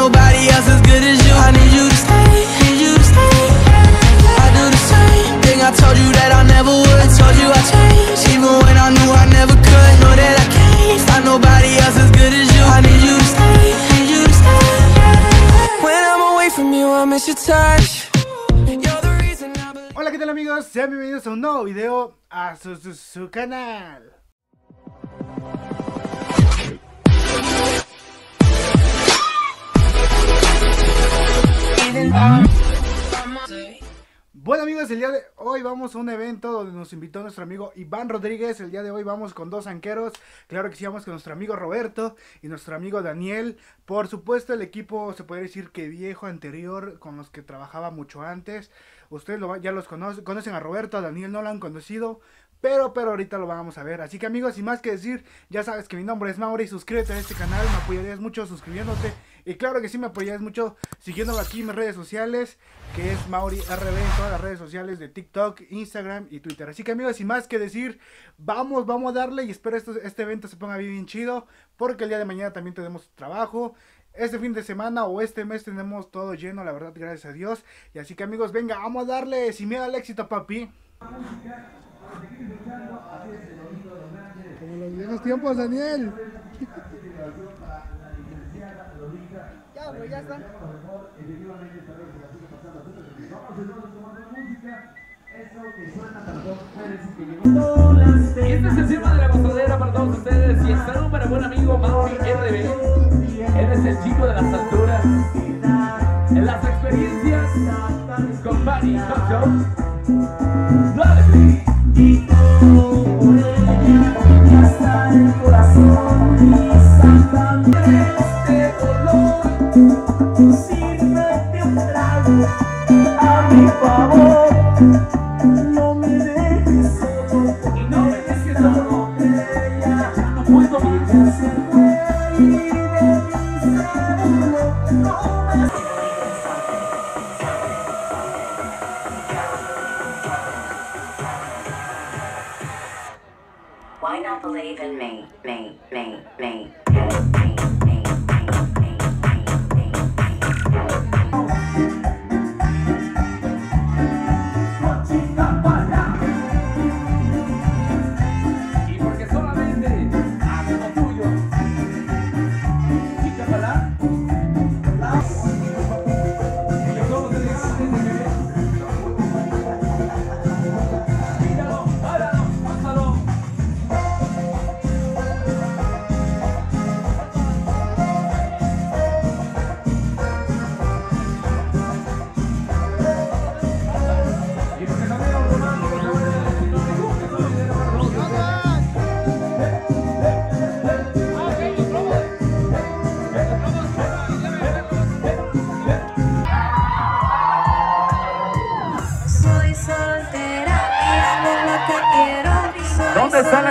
nobody else as good as you. I need you to stay, need you to stay. I do the same thing I told you that I never would. I told you I changed, even when I knew I never could. Know that I can't find nobody else as good as you. I need you to stay, need you to stay. When I'm away from you, I miss your touch. Hola, ¿qué tal amigos? Sean bienvenidos a un nuevo video a su, su, su canal. Bueno amigos, el día de hoy vamos a un evento donde nos invitó nuestro amigo Iván Rodríguez. El día de hoy vamos con dos anqueros. Claro que sí, vamos con nuestro amigo Roberto y nuestro amigo Daniel. Por supuesto, el equipo se puede decir que viejo, anterior, con los que trabajaba mucho antes. Ustedes lo ya los conocen, conocen a Roberto, a Daniel no lo han conocido. Pero, pero ahorita lo vamos a ver. Así que amigos, sin más que decir, ya sabes que mi nombre es Mauri. Suscríbete a este canal, me apoyarías mucho suscribiéndote. Y claro que sí, me apoyarías mucho siguiéndome aquí en mis redes sociales, que es Mauri RB en todas las redes sociales de TikTok, Instagram y Twitter. Así que amigos, sin más que decir, vamos, vamos a darle y espero esto, este evento se ponga bien, bien chido, porque el día de mañana también tenemos trabajo. Este fin de semana o este mes tenemos todo lleno, la verdad, gracias a Dios. Y así que amigos, venga, vamos a darle sin miedo al éxito, papi. Como los viejos tiempos, Daniel. Y este es el tema de la gozadera para todos ustedes y el saludo para buen amigo Mauri RB. Él es el chico de las alturas. En las experiencias con Bunny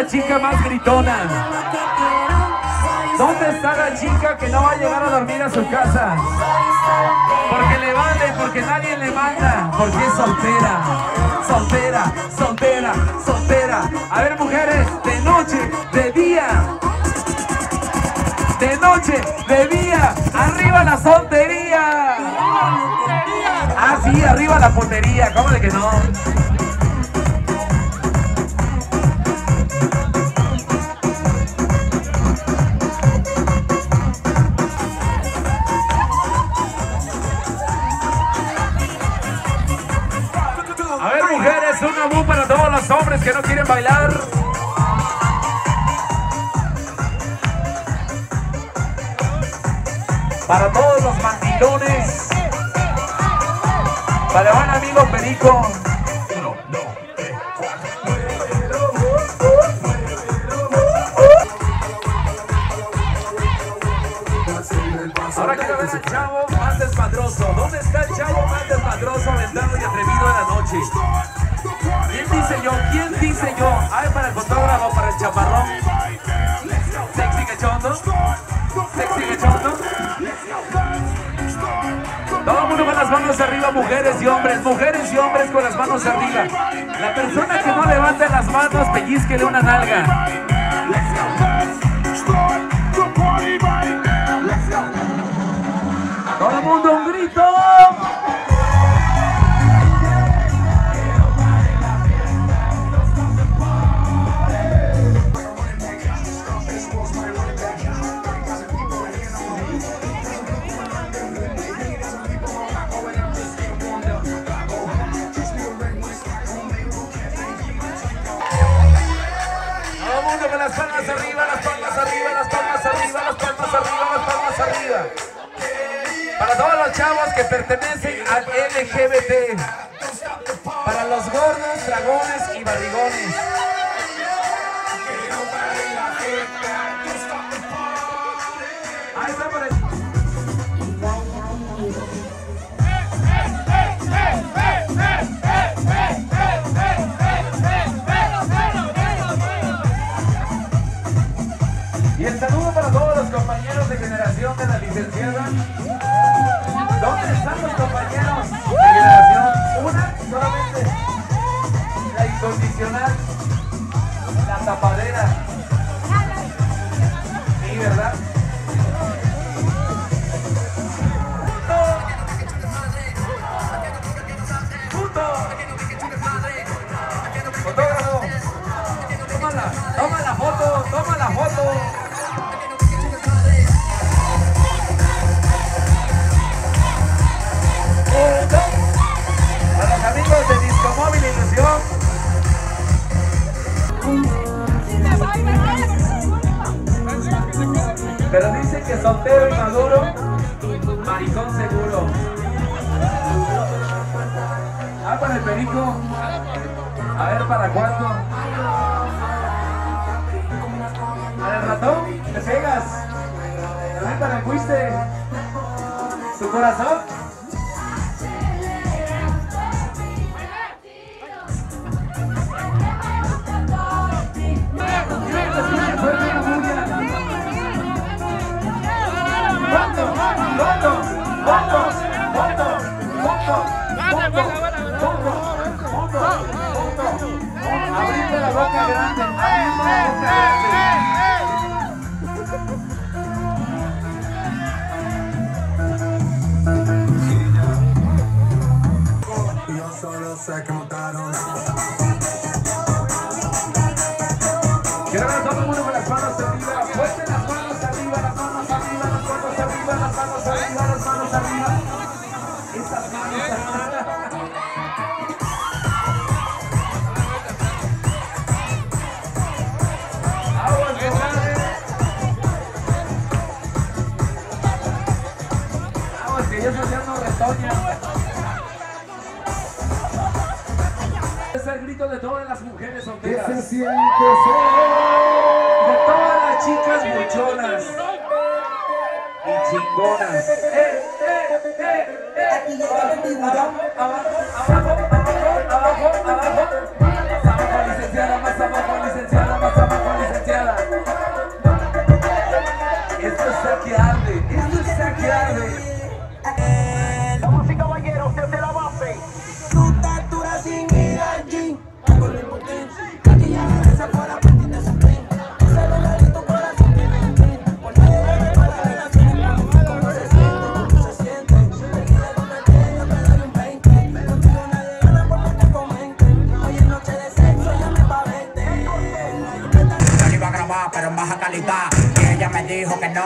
chica más gritona? ¿Dónde está la chica que no va a llegar a dormir a su casa? Porque le vale, porque nadie le manda, porque es soltera, soltera, soltera, soltera. A ver, mujeres, de noche, de día, de noche, de día, arriba la soltería. Ah, sí, arriba la potería, ¿cómo de que no? Hombres que no quieren bailar. Para todos los mandilones. Para el buen amigo Perico. Ahora quiero ver al chavo más desmadroso. ¿Dónde está el chavo más desmadroso, aventado y atrevido de la noche? ¿Quién dice yo? ¿Quién dice yo? A ver, para el fotógrafo, para el chaparrón. Sexy cachondo. Sexy cachondo. Todo el mundo con las manos arriba, mujeres y hombres, mujeres y hombres con las manos arriba. La persona que no levante las manos, pellizquele una nalga. Todo el mundo un grito. Al LGBT. Para los gordos, dragones y barrigones. Ahí está para el- Y el saludo para todos los compañeros de generación de la licenciada. Toma la foto, toma la foto. Pero dicen que soltero y maduro, maricón seguro. Ah, para el perico. A ver, ¿para cuándo? ¿Para el ratón? ¿Te pegas? ¿para el fuiste? ¿Tu corazón? Grito de todas las mujeres solteras. se siente de todas las chicas buchonas y chingonas. ¡Eh, eh, eh, eh! Abajo, abajo, abajo, abajo, abajo,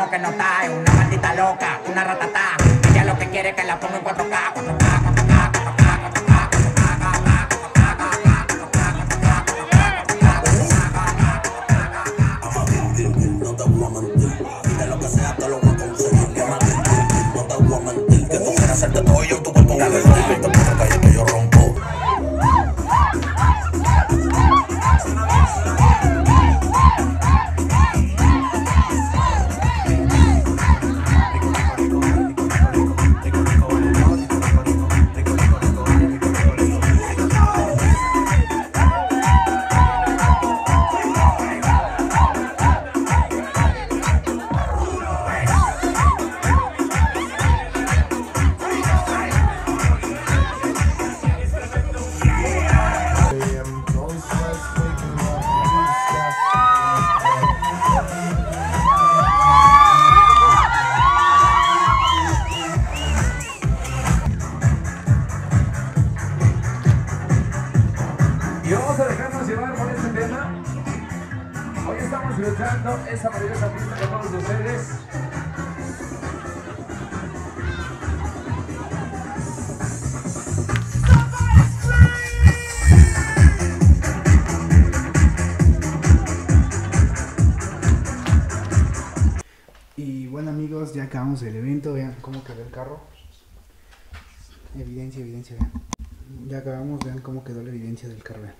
que no está. Es una maldita loca, una ratatá. Ella lo que quiere es que la ponga en 4K, 4K, 4K, 4K, 4K, 4K. No te voy a mentir, de lo que tú quieres hacerte todo yo tu cuerpo voy a acabamos el evento, vean cómo quedó el carro. Evidencia, evidencia, vean. Ya acabamos, vean cómo quedó la evidencia del carro, vean.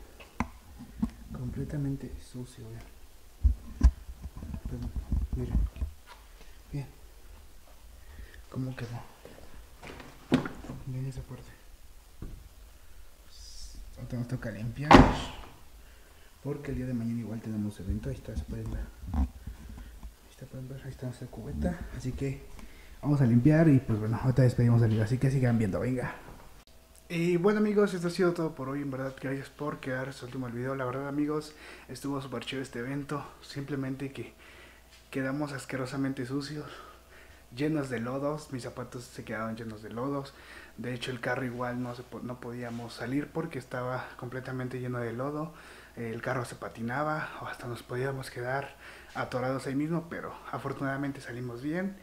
Completamente sucio, vean. Pero, miren. Bien. ¿Cómo quedó? Miren esa parte. Ahorita nos toca limpiar. Porque el día de mañana igual tenemos evento. Ahí está, se pueden ver. Pueden ver, ahí está nuestra cubeta. Así que vamos a limpiar y pues bueno, ahorita despedimos el video. Así que sigan viendo, venga. Y bueno amigos, esto ha sido todo por hoy. En verdad, gracias por quedar hasta el último video. La verdad amigos, estuvo súper chido este evento. Simplemente que quedamos asquerosamente sucios, llenos de lodos. Mis zapatos se quedaron llenos de lodos. De hecho, el carro igual no, se, no podíamos salir porque estaba completamente lleno de lodo. El carro se patinaba o hasta nos podíamos quedar atorados ahí mismo, pero afortunadamente salimos bien.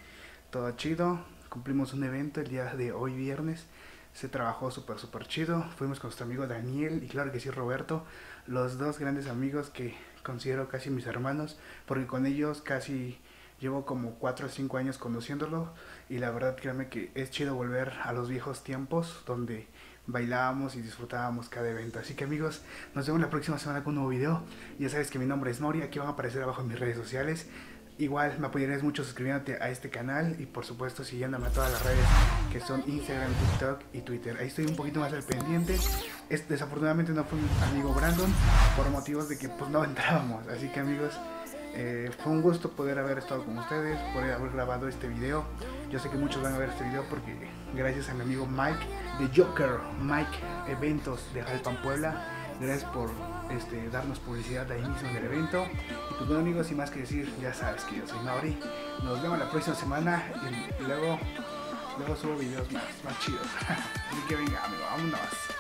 Todo chido. Cumplimos un evento el día de hoy viernes. Se trabajó súper, súper chido. Fuimos con nuestro amigo Daniel y claro que sí Roberto. Los dos grandes amigos que considero casi mis hermanos. Porque con ellos casi llevo como 4 o 5 años conduciéndolo. Y la verdad créanme que es chido volver a los viejos tiempos donde bailábamos y disfrutábamos cada evento. Así que amigos, nos vemos la próxima semana con un nuevo video. Ya sabes que mi nombre es Nori, aquí van a aparecer abajo en mis redes sociales. Igual me apoyarías mucho suscribiéndote a este canal y por supuesto siguiéndome a todas las redes que son Instagram, TikTok y Twitter. Ahí estoy un poquito más al pendiente. Es, desafortunadamente no fue mi amigo Brandon por motivos de que pues no entrábamos. Así que amigos, eh, fue un gusto poder haber estado con ustedes, poder haber grabado este video. Yo sé que muchos van a ver este video porque gracias a mi amigo Mike de Joker, Mike Eventos de Jalpan Puebla. Gracias por este, darnos publicidad ahí mismo en el evento. Y pues bueno amigos, sin más que decir, ya sabes que yo soy Mauri. Nos vemos la próxima semana y, luego, luego subo videos más, más chidos. Así que venga amigo, vámonos.